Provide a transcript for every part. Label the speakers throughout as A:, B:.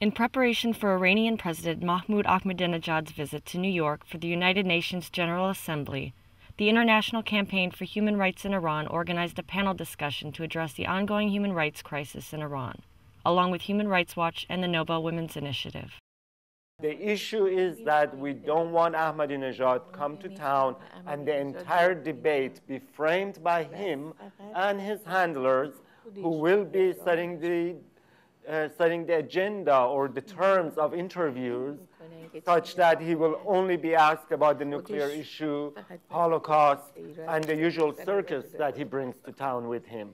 A: In preparation for Iranian President Mahmoud Ahmadinejad's visit to New York for the United Nations General Assembly, the International Campaign for Human Rights in Iran organized a panel discussion to address the ongoing human rights crisis in Iran, along with Human Rights Watch and the Nobel Women's Initiative.
B: The issue is that we don't want Ahmadinejad come to town and the entire debate be framed by him and his handlers who will be setting the uh, setting the agenda or the terms of interviews such that he will only be asked about the nuclear issue, Holocaust, and the usual circus that he brings to town with him.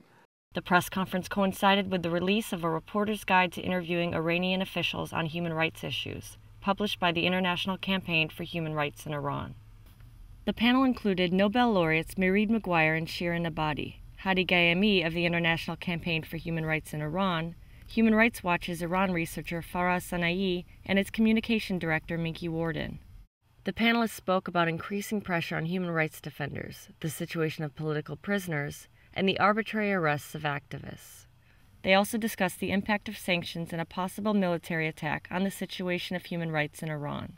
A: The press conference coincided with the release of a reporter's guide to interviewing Iranian officials on human rights issues, published by the International Campaign for Human Rights in Iran. The panel included Nobel laureates Mairead Maguire and Shirin Ebadi, Hadi Ghaemi of the International Campaign for Human Rights in Iran, Human Rights Watch's Iran researcher Faraz Sanei, and its communication director Minky Worden. The panelists spoke about increasing pressure on human rights defenders, the situation of political prisoners, and the arbitrary arrests of activists. They also discussed the impact of sanctions and a possible military attack on the situation of human rights in Iran.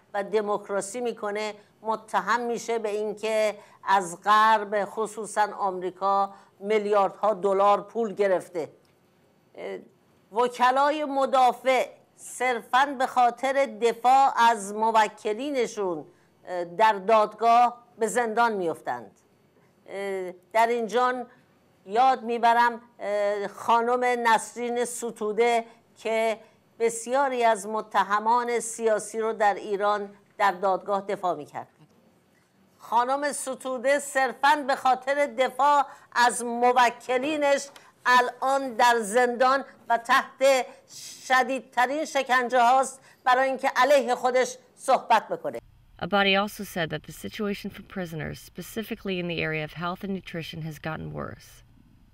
C: و دموکراسی می‌کنه متهم میشه به اینکه از غرب خصوصا آمریکا میلیاردها دلار پول گرفته. وکلای مدافع صرفا به خاطر دفاع از موکلینشون در دادگاه به زندان میفتند در اینجا یاد می‌برم خانم نسرین ستوده که بسیاری از متهمان سیاسی رو در ایران در دادگاه دفاع می‌کرد خانم ستوده صرفا به خاطر دفاع از موکلینش الان در زندان و تحت شدیدترین شکنجه هاست برای اینکه علیه خودش صحبت بکنه
A: Abadi also said that the situation for prisoners, specifically in the area of health and nutrition, has gotten worse.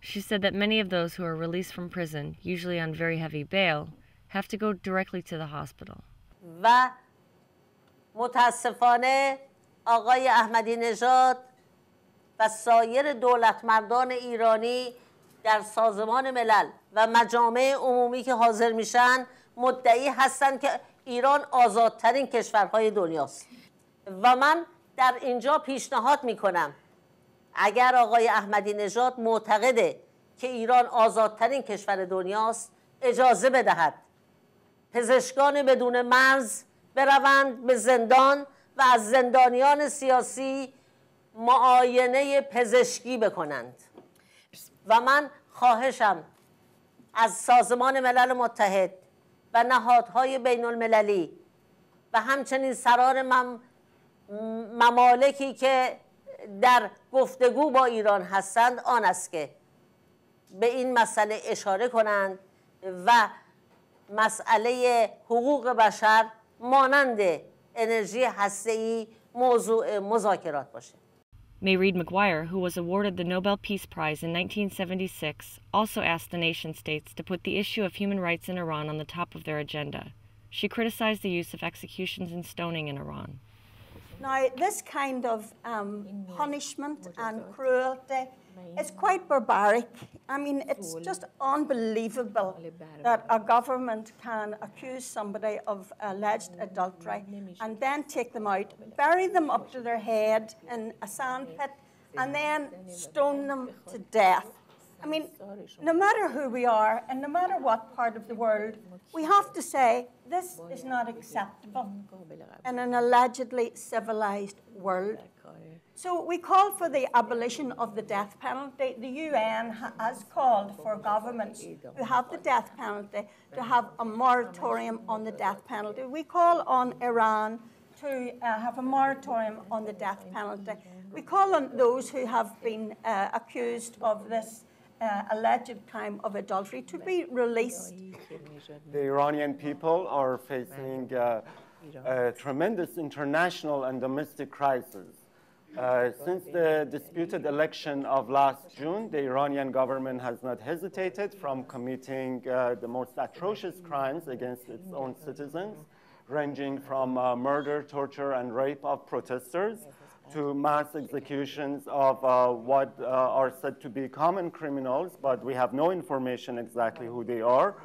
A: She said that many of those who are released from prison, usually on very heavy bail, have to go directly to the hospital.
C: و متاسفانه آقای احمدی نژاد و سایر دولت مردان ایرانی در سازمان ملل و مجامع عمومی که حاضر میشن مدعی هستند که ایران آزادترین کشورهای دنیاست و من در اینجا پیشنهاد می‌کنم اگر آقای احمدی نژاد معتقده که ایران آزادترین کشور دنیاست اجازه بدهد پزشکان بدون مرز بروند به زندان و از زندانیان سیاسی معاینه پزشکی بکنند. و من خواهشم از سازمان ملل متحد و نهادهای بین المللی و همچنین سران مم ممالکی که در گفتگو با ایران هستند آن است که به این مسئله اشاره کنند و مسئله حقوق بشر مانند انرژی هسته‌ای موضوع مذاکرات باشه
A: Maguire, who was awarded the Nobel Peace Prize in 1976, also asked the nation states to put the issue of human rights in Iran on the top of their agenda. She criticized the use of executions and stoning in Iran.
D: Now, this kind of um, punishment and cruelty is quite barbaric. I mean, it's just unbelievable that a government can accuse somebody of alleged adultery and then take them out, bury them up to their head in a sandpit, and then stone them to death. I mean, no matter who we are and no matter what part of the world, we have to say this is not acceptable in an allegedly civilized world. So we call for the abolition of the death penalty. The UN has called for governments who have the death penalty to have a moratorium on the death penalty. We call on Iran to uh, have a moratorium on the death penalty. We call on those who have been uh, accused of this uh, alleged crime of adultery to be released.
B: The Iranian people are facing uh, a tremendous international and domestic crisis. Uh, since the disputed election of last June, the Iranian government has not hesitated from committing uh, the most atrocious crimes against its own citizens, ranging from uh, murder, torture, and rape of protesters to mass executions of uh, what uh, are said to be common criminals, but we have no information exactly who they are.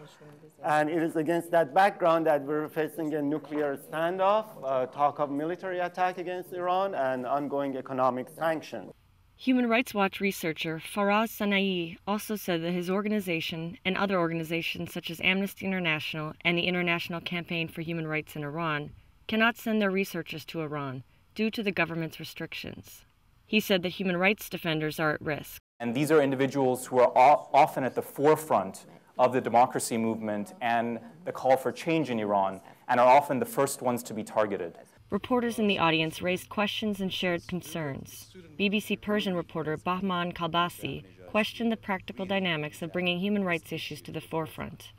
B: And it is against that background that we're facing a nuclear standoff, uh, talk of military attack against Iran, and ongoing economic sanctions.
A: Human Rights Watch researcher Faraz Sanei also said that his organization and other organizations such as Amnesty International and the International Campaign for Human Rights in Iran cannot send their researchers to Iran due to the government's restrictions. He said that human rights defenders are at risk.
E: And these are individuals who are often at the forefront of the democracy movement and the call for change in Iran, and are often the first ones to be targeted.
A: Reporters in the audience raised questions and shared concerns. BBC Persian reporter Bahman Kalbasi questioned the practical dynamics of bringing human rights issues to the forefront.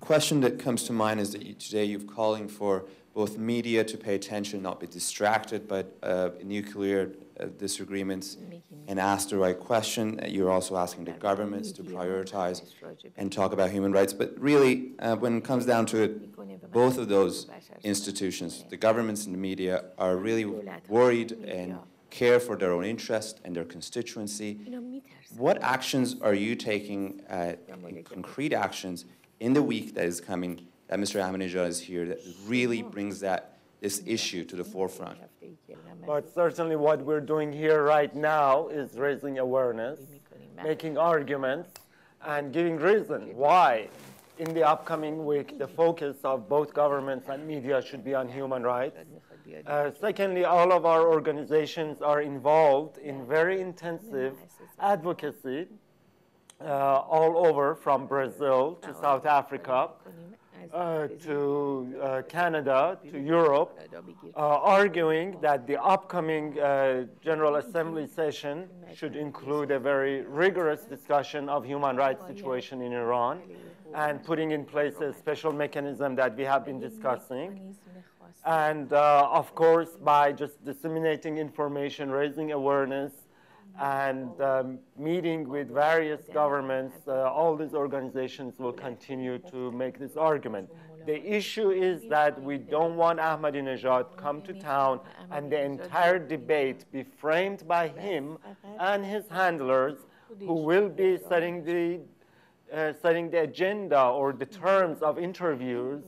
F: The question that comes to mind is that you, today you're calling for both media to pay attention, not be distracted by uh, nuclear uh, disagreements, and ask the right question. Uh, you're also asking the governments to prioritize and talk about human rights. But really, uh, when it comes down to it, both of those institutions, the governments and the media, are really worried and care for their own interest and their constituency. What actions are you taking, uh, concrete actions, in the week that is coming that Mr. Ahmadinejad is here that really brings that this issue to the forefront.
B: But certainly what we're doing here right now is raising awareness, making arguments, and giving reason why in the upcoming week the focus of both governments and media should be on human rights. Uh, secondly, all of our organizations are involved in very intensive advocacy all over from Brazil to South Africa uh, to uh, Canada, to Europe, uh, arguing that the upcoming uh, General Assembly session should include a very rigorous discussion of human rights situation in Iran and putting in place a special mechanism that we have been discussing. And uh, of course, by just disseminating information, raising awareness, and um, meeting with various governments, uh, all these organizations will continue to make this argument. The issue is that we don't want Ahmadinejad come to town and the entire debate be framed by him and his handlers who will be setting the, uh, setting the agenda or the terms of interviews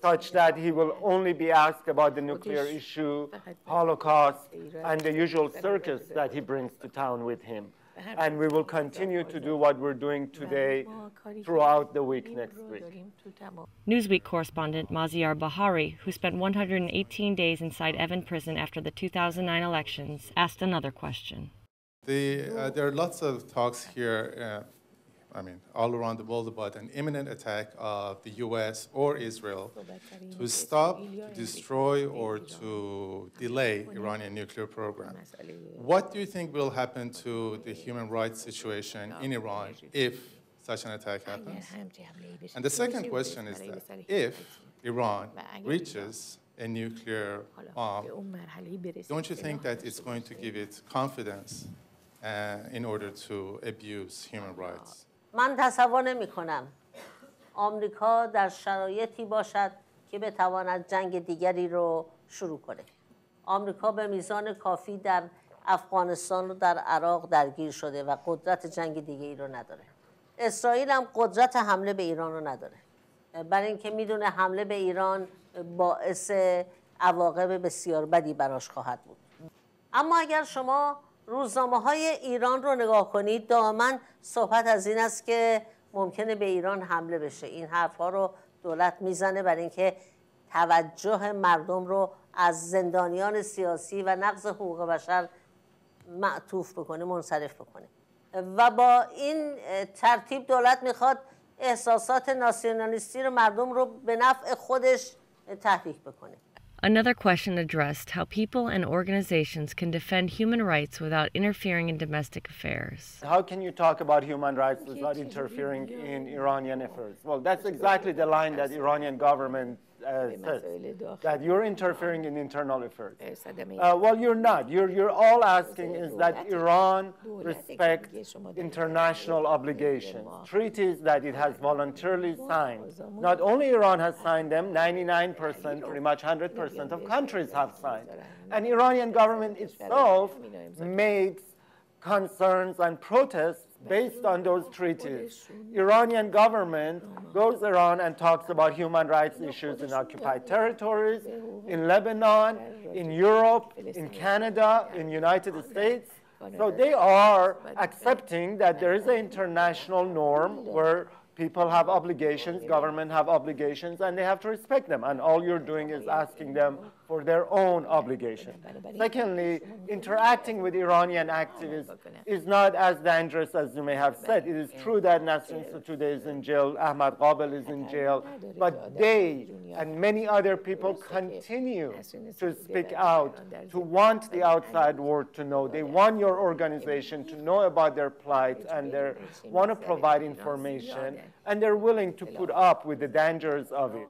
B: such that he will only be asked about the nuclear issue, Holocaust, and the usual circus that he brings to town with him. And we will continue to do what we're doing today throughout the week next week.
A: Newsweek correspondent Maziar Bahari, who spent 118 days inside Evin prison after the 2009 elections, asked another question.
G: The, uh, there are lots of talks here uh, I mean, all around the world about an imminent attack of the US or Israel to stop, to destroy, or to delay Iranian nuclear program. What do you think will happen to the human rights situation in Iran if such an attack happens? And the second question is that if Iran reaches a nuclear bomb, don't you think that it's going to give it confidence uh, in order to abuse human rights?
C: من تصور نمی کنم آمریکا در شرایطی باشد که بتواند جنگ دیگری رو شروع کنه. آمریکا به میزان کافی در افغانستان و در عراق درگیر شده و قدرت جنگ دیگه ای رو نداره. اسرائیل هم قدرت حمله به ایران رو نداره. برای اینکه می‌دونه حمله به ایران باعث عواقب بسیار بدی براش خواهد بود. اما اگر شما روزنامه های ایران رو نگاه کنید دائما صحبت از این است که ممکنه به ایران حمله بشه. این حرف ها رو دولت می‌زنه برای اینکه توجه مردم رو از زندانیان سیاسی و نقض حقوق بشر معطوف بکنه منصرف بکنه. و با این ترتیب دولت می‌خواد احساسات ناسیونالیستی رو مردم رو به نفع خودش تحریک بکنه.
A: Another question addressed how people and organizations can defend human rights without interfering in domestic affairs.
B: How can you talk about human rights without interfering in Iranian affairs? Well, that's exactly the line that Iranian government that you're interfering in internal affairs. Uh, well, you're not. You're, you're all asking is that Iran respect international obligations, treaties that it has voluntarily signed. Not only Iran has signed them, 99%, pretty much 100% of countries have signed. And Iranian government itself makes concerns and protests based on those treaties. Iranian government goes around and talks about human rights issues in occupied territories, in Lebanon, in Europe, in Canada, in United States. So they are accepting that there is an international norm where people have obligations, government have obligations, and they have to respect them. And all you're doing is asking them for their own obligation. Secondly, interacting with Iranian activists is not as dangerous as you may have said. It is true that Nasrin Sotoudeh is in jail, Ahmad Qabel is in jail, but they and many other people continue to speak out, to want the outside world to know. They want your organization to know about their plight and they want to provide information, and they're willing to put up with the dangers of it.